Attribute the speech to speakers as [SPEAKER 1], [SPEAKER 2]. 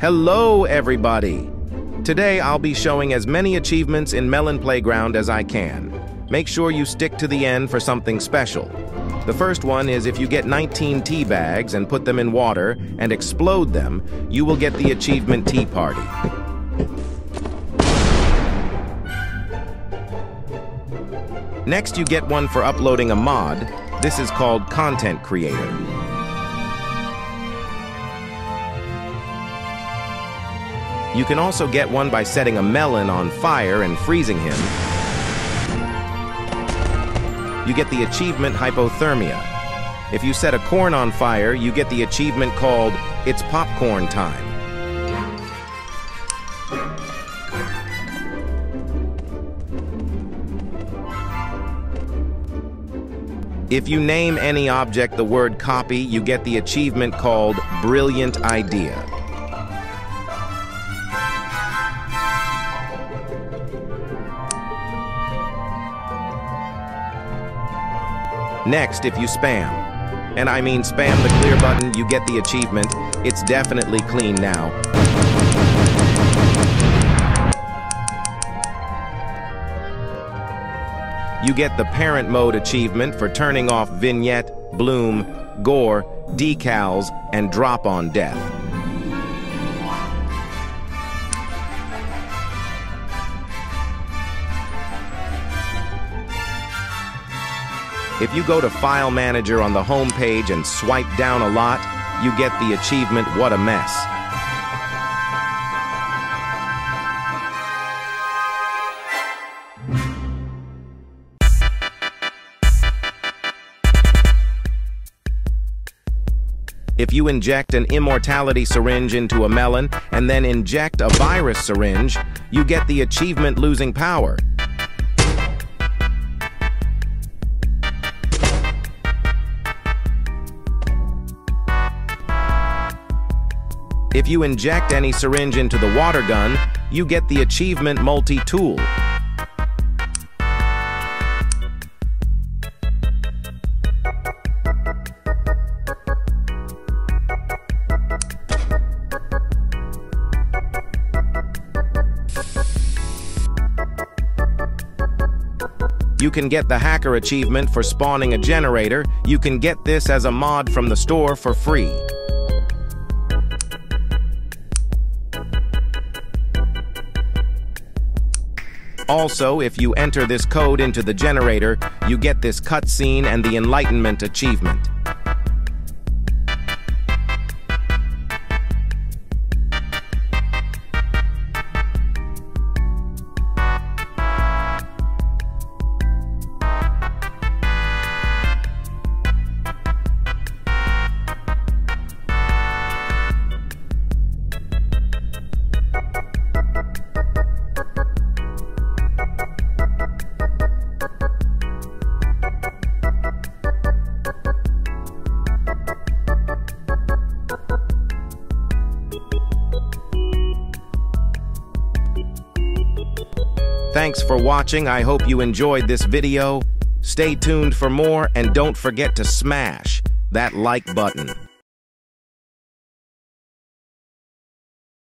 [SPEAKER 1] Hello, everybody! Today, I'll be showing as many achievements in Melon Playground as I can. Make sure you stick to the end for something special. The first one is if you get 19 tea bags and put them in water and explode them, you will get the achievement Tea Party. Next, you get one for uploading a mod. This is called Content Creator. You can also get one by setting a melon on fire and freezing him. You get the achievement Hypothermia. If you set a corn on fire, you get the achievement called It's Popcorn Time. If you name any object the word copy, you get the achievement called Brilliant Idea. Next, if you spam, and I mean spam the clear button, you get the achievement. It's definitely clean now. You get the parent mode achievement for turning off vignette, bloom, gore, decals, and drop on death. If you go to File Manager on the home page and swipe down a lot, you get the achievement What a Mess. If you inject an immortality syringe into a melon and then inject a virus syringe, you get the achievement Losing Power. If you inject any syringe into the water gun, you get the achievement multi-tool. You can get the hacker achievement for spawning a generator. You can get this as a mod from the store for free. Also, if you enter this code into the generator, you get this cutscene and the Enlightenment achievement. Thanks for watching. I hope you enjoyed this video. Stay tuned for more and don't forget to smash that like button.